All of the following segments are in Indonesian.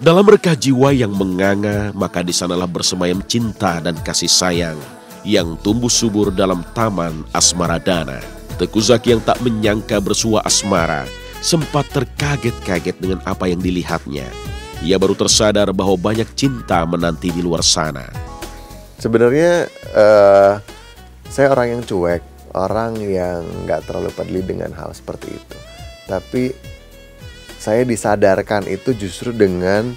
Dalam rekah jiwa yang menganga, maka di sanalah bersemayam cinta dan kasih sayang yang tumbuh subur dalam taman Asmaradana. Teguh Zaki yang tak menyangka bersua asmara sempat terkaget-kaget dengan apa yang dilihatnya. Ia baru tersadar bahwa banyak cinta menanti di luar sana. Sebenarnya uh, saya orang yang cuek, orang yang nggak terlalu peduli dengan hal seperti itu. Tapi saya disadarkan itu justru dengan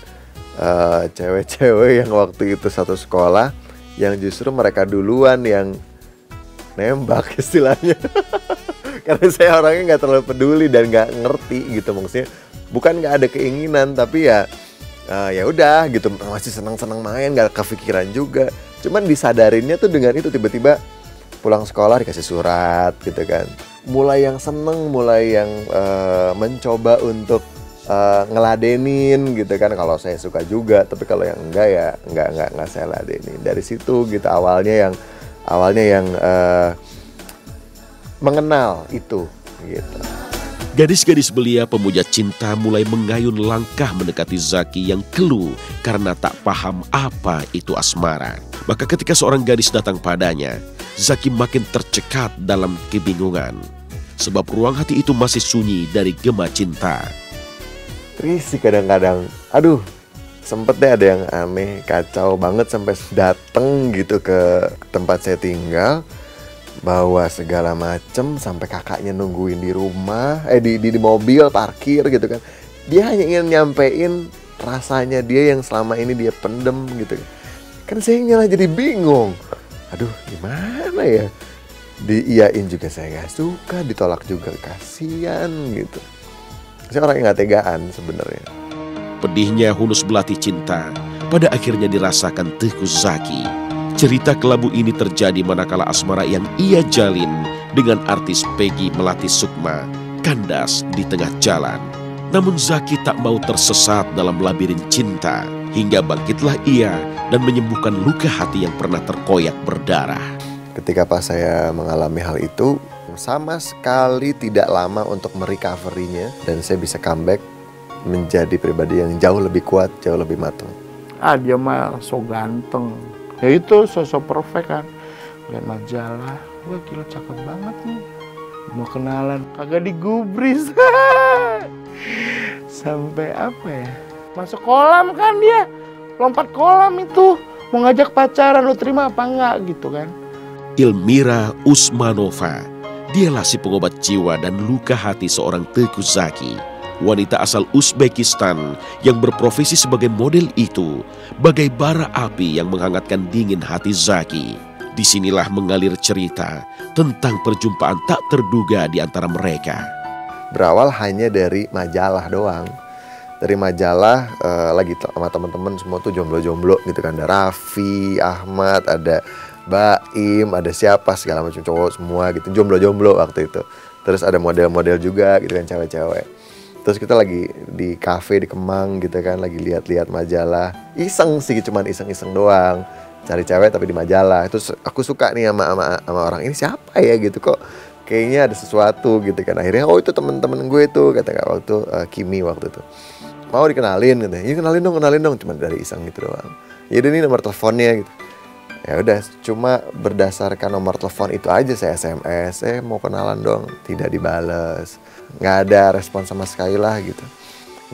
eh, cewek-cewek yang waktu itu satu sekolah yang justru mereka duluan yang nembak istilahnya. Karena saya orangnya nggak terlalu peduli dan nggak ngerti gitu maksudnya. Bukan nggak ada keinginan tapi ya uh, ya udah gitu. Masih senang-senang main nggak kepikiran juga. Cuman disadarinnya tuh dengan itu tiba-tiba pulang sekolah dikasih surat gitu kan. Mulai yang seneng mulai yang uh, mencoba untuk uh, ngeladenin gitu kan kalau saya suka juga tapi kalau yang enggak ya enggak enggak enggak saya ladenin dari situ gitu awalnya yang awalnya yang uh, mengenal itu gitu. Gadis-gadis belia pemuja cinta mulai mengayun langkah mendekati Zaki yang keluh karena tak paham apa itu asmara. Maka ketika seorang gadis datang padanya, Zaki makin tercekat dalam kebingungan. Sebab ruang hati itu masih sunyi dari gema cinta risih kadang-kadang. Aduh sempet deh ada yang aneh kacau banget sampai dateng gitu ke tempat saya tinggal bawa segala macem sampai kakaknya nungguin di rumah eh di, di, di mobil parkir gitu kan. Dia hanya ingin nyampein rasanya dia yang selama ini dia pendem gitu. Kan saya nyala jadi bingung. Aduh gimana ya? Diiyain juga saya nggak suka ditolak juga kasihan gitu saya orang yang gak tegaan sebenarnya. Pedihnya Hunus Belati Cinta pada akhirnya dirasakan Teguh Zaki. Cerita kelabu ini terjadi manakala asmara yang ia jalin dengan artis Peggy Melati Sukma kandas di tengah jalan. Namun Zaki tak mau tersesat dalam labirin cinta hingga bangkitlah ia dan menyembuhkan luka hati yang pernah terkoyak berdarah. Ketika pas saya mengalami hal itu, sama sekali tidak lama untuk merecoverynya dan saya bisa comeback menjadi pribadi yang jauh lebih kuat, jauh lebih matang. Ah dia mah so ganteng. Ya itu sosok perfect kan. Lihat majalah, wah gila cakep banget nih. Mau kenalan, kagak digubris. Sampai apa ya? Masuk kolam kan dia. Lompat kolam itu. Mau ngajak pacaran, lo terima apa enggak gitu kan. Ilmira Usmanova Dialah si pengobat jiwa dan luka hati seorang Teguh Zaki, wanita asal Uzbekistan yang berprofesi sebagai model itu, bagai bara api yang menghangatkan dingin hati Zaki. Di sinilah mengalir cerita tentang perjumpaan tak terduga di antara mereka. Berawal hanya dari majalah doang. Dari majalah uh, lagi sama teman-teman semua tuh jomblo-jomblo gitu kan. Ada Raffi, Ahmad, ada Baim, ada siapa segala macam cowok semua gitu, jomblo-jomblo waktu itu. Terus ada model-model juga gitu kan cewek-cewek. Terus kita lagi di cafe di Kemang gitu kan, lagi lihat-lihat majalah. Iseng sih, cuman iseng-iseng doang. Cari cewek tapi di majalah. Terus aku suka nih sama sama, sama orang ini siapa ya gitu kok kayaknya ada sesuatu gitu kan. Akhirnya oh itu temen-temen gue tuh kata kak waktu uh, Kimi waktu itu. Mau dikenalin gitu. Ya kenalin dong, kenalin dong. Cuman dari iseng gitu doang. Jadi ini nomor teleponnya gitu ya udah cuma berdasarkan nomor telepon itu aja saya SMS eh mau kenalan dong? Tidak dibales. Nggak ada respon sama sekali lah gitu.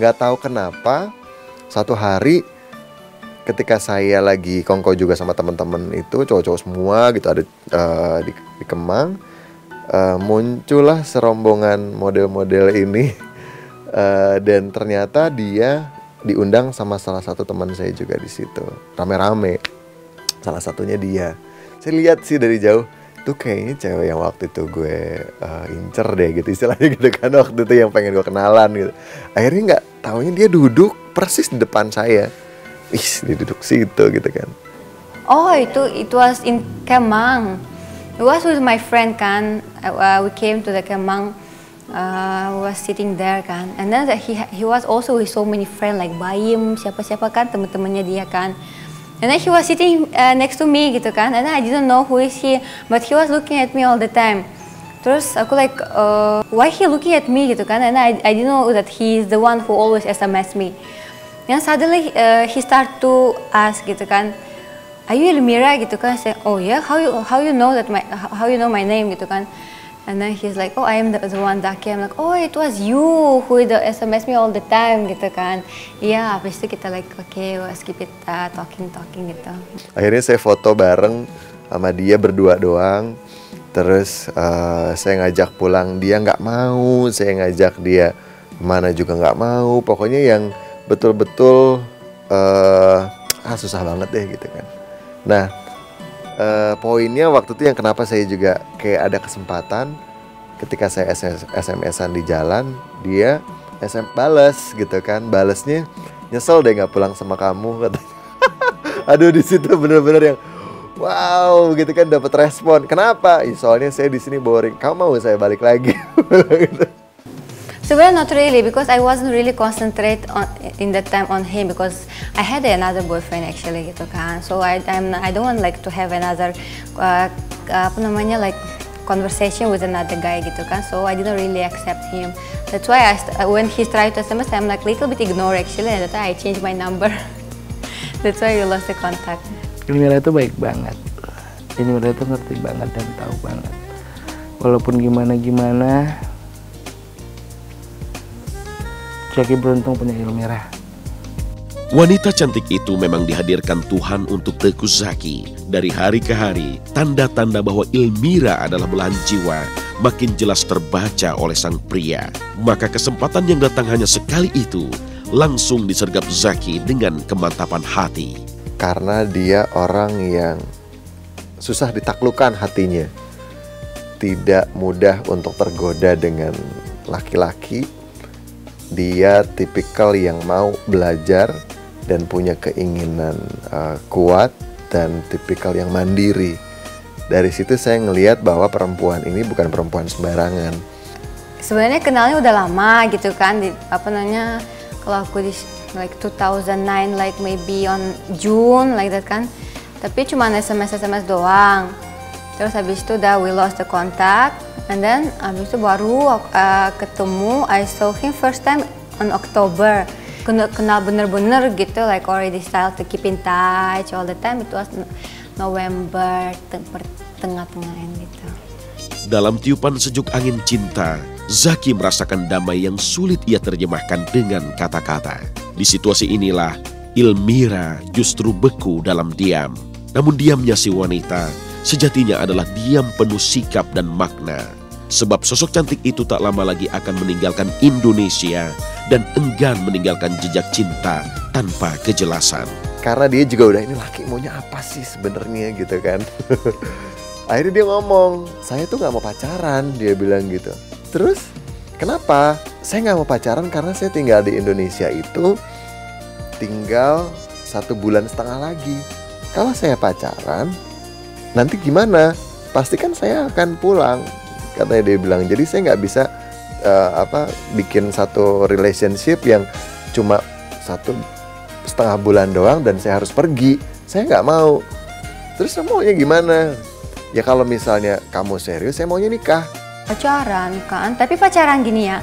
Nggak tahu kenapa satu hari ketika saya lagi kongko juga sama teman-teman itu cowok-cowok semua gitu ada uh, di, di Kemang uh, muncullah serombongan model-model ini uh, dan ternyata dia diundang sama salah satu teman saya juga di situ. Rame-rame salah satunya dia. Saya lihat sih dari jauh tuh kayaknya cewek yang waktu itu gue uh, incer deh gitu istilahnya gitu kan waktu itu yang pengen gue kenalan gitu. Akhirnya nggak taunya dia duduk persis di depan saya. Ih dia duduk situ gitu kan. Oh itu itu was in Kemang. It was with my friend kan uh, we came to the Kemang uh, was sitting there kan. And then he he was also with so many friend like Bayim siapa siapa kan teman-temannya dia kan And then he was sitting uh, next to me gitu kan, and I didn't know who is he, but he was looking at me all the time. Terus aku like, uh, why he looking at me gitu kan, and I, I didn't know that he is the one who always SMS me. Then suddenly uh, he start to ask gitu kan, Are you Elmira gitu kan? Saya, oh yeah? how you how you know that my how you know my name gitu kan? And then he's like, oh I am the, the one Zaki. I'm like, oh it was you who the SMS me all the time gitu kan. Iya, habis itu kita like, oke, okay, let's keep it uh, talking talking gitu. Akhirnya saya foto bareng sama dia berdua doang. Terus uh, saya ngajak pulang dia nggak mau, saya ngajak dia mana juga nggak mau. Pokoknya yang betul-betul uh, ah susah banget deh gitu kan. Nah uh, poinnya waktu itu yang kenapa saya juga kayak ada kesempatan ketika saya SMS-an di jalan dia SM balas gitu kan. Balasnya nyesel deh nggak pulang sama kamu katanya. Aduh di situ bener-bener yang wow gitu kan dapat respon. Kenapa? Ya, soalnya saya di sini boring. Kamu mau saya balik lagi? Gitu. Sebenarnya not really because I wasn't really concentrate on in that time on him because I had another boyfriend actually gitu kan. So I I'm I don't want like to have another uh, apa namanya like conversation with another guy gitu kan. So I didn't really accept him. That's why I when he tried to SMS I'm like little bit ignore actually and that's why I changed my number. that's why we lost the contact. Mira itu baik banget. Ini Mira itu ngerti banget dan tahu banget. Walaupun gimana gimana, Jackie beruntung punya Ilmira. Wanita cantik itu memang dihadirkan Tuhan untuk Teguh Zaki. Dari hari ke hari, tanda-tanda bahwa Ilmira adalah belahan jiwa makin jelas terbaca oleh sang pria. Maka kesempatan yang datang hanya sekali itu langsung disergap Zaki dengan kemantapan hati. Karena dia orang yang susah ditaklukkan hatinya. Tidak mudah untuk tergoda dengan laki-laki dia tipikal yang mau belajar dan punya keinginan uh, kuat dan tipikal yang mandiri. Dari situ saya ngelihat bahwa perempuan ini bukan perempuan sembarangan. Sebenarnya kenalnya udah lama gitu kan, di, apa namanya kalau aku di like 2009 like maybe on June like that kan. Tapi cuma SMS SMS doang. Terus habis itu udah we lost the contact And then abis itu baru uh, ketemu, I saw him first time on October. Kenal, bener-bener gitu, like already style to keep in touch all the time. It was November, tengah-tengahan gitu. Dalam tiupan sejuk angin cinta, Zaki merasakan damai yang sulit ia terjemahkan dengan kata-kata. Di situasi inilah, Ilmira justru beku dalam diam. Namun diamnya si wanita sejatinya adalah diam penuh sikap dan makna. Sebab sosok cantik itu tak lama lagi akan meninggalkan Indonesia dan enggan meninggalkan jejak cinta tanpa kejelasan. Karena dia juga udah ini laki maunya apa sih sebenarnya gitu kan. Akhirnya dia ngomong, saya tuh nggak mau pacaran, dia bilang gitu. Terus kenapa? Saya nggak mau pacaran karena saya tinggal di Indonesia itu tinggal satu bulan setengah lagi. Kalau saya pacaran, nanti gimana? Pasti kan saya akan pulang katanya dia bilang. Jadi saya nggak bisa uh, apa bikin satu relationship yang cuma satu setengah bulan doang dan saya harus pergi. Saya nggak mau. Terus maunya gimana? Ya kalau misalnya kamu serius saya maunya nikah. Pacaran kan? Tapi pacaran gini ya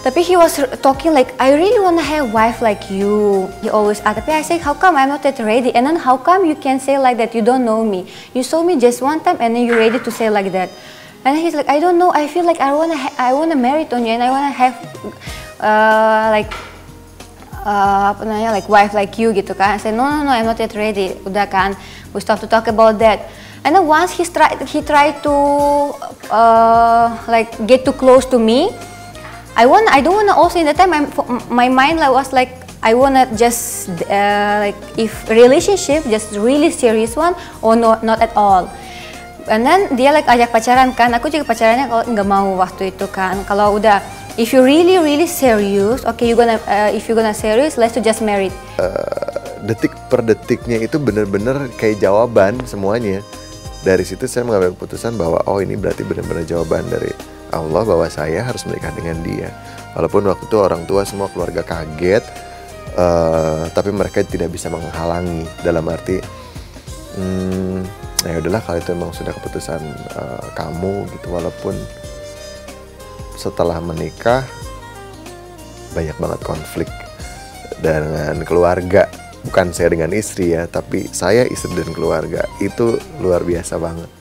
tapi he was talking like I really wanna have wife like you. He always asked. Tapi I say how come I'm not that ready? And then how come you can say like that? You don't know me. You saw me just one time and then you're ready to say like that. And he's like, I don't know. I feel like I wanna, I wanna marry Tonya and I wanna have uh, like uh, like wife like you gitu kan. I said no no no I'm not yet ready. Udah kan, we start to talk about that. And then once he tried he tried to uh, like get too close to me. I want I don't wanna also in the time I'm, my mind like was like I wanna just uh, like if relationship just really serious one or not not at all. And then dia like ajak pacaran kan, aku juga pacarannya kalau nggak mau waktu itu kan. Kalau udah if you really really serious, okay you gonna uh, if you gonna serious, let's just married. Uh, detik per detiknya itu bener-bener kayak jawaban semuanya. Dari situ saya mengambil keputusan bahwa oh ini berarti benar-benar jawaban dari Allah bahwa saya harus menikah dengan dia. Walaupun waktu itu orang tua semua keluarga kaget, uh, tapi mereka tidak bisa menghalangi dalam arti. Hmm, ya udahlah kalau itu memang sudah keputusan uh, kamu gitu walaupun setelah menikah banyak banget konflik dengan keluarga bukan saya dengan istri ya tapi saya istri dan keluarga itu luar biasa banget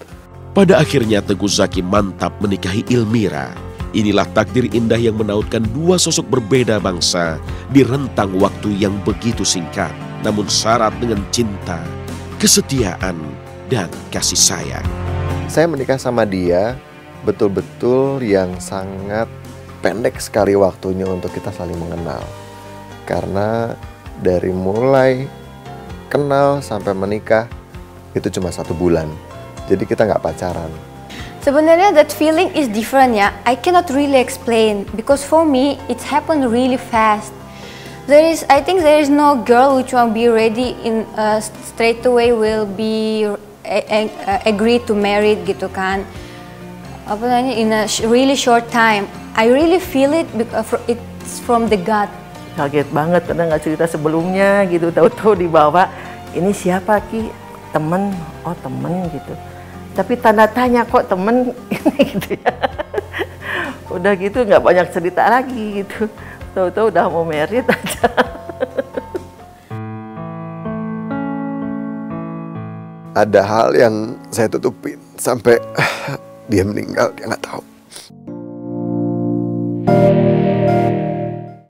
Pada akhirnya Teguh Zaki mantap menikahi Ilmira. Inilah takdir indah yang menautkan dua sosok berbeda bangsa di rentang waktu yang begitu singkat, namun syarat dengan cinta, kesetiaan, dan kasih sayang. saya menikah sama dia betul-betul yang sangat pendek sekali waktunya untuk kita saling mengenal karena dari mulai kenal sampai menikah itu cuma satu bulan jadi kita nggak pacaran Sebenarnya that feeling is different ya. I cannot really explain because for me it happened really fast. There is, I think there is no girl which will be ready in uh, straight away will be uh, agree to marry gitu kan. Apa namanya in a really short time. I really feel it because it's from the gut. kaget banget karena nggak cerita sebelumnya gitu tahu-tahu dibawa ini siapa ki temen oh temen gitu tapi tanda tanya kok temen ini? Gitu ya. Udah gitu nggak banyak cerita lagi gitu. Tahu-tahu udah mau merit aja. Ada hal yang saya tutupin sampai dia meninggal dia nggak tahu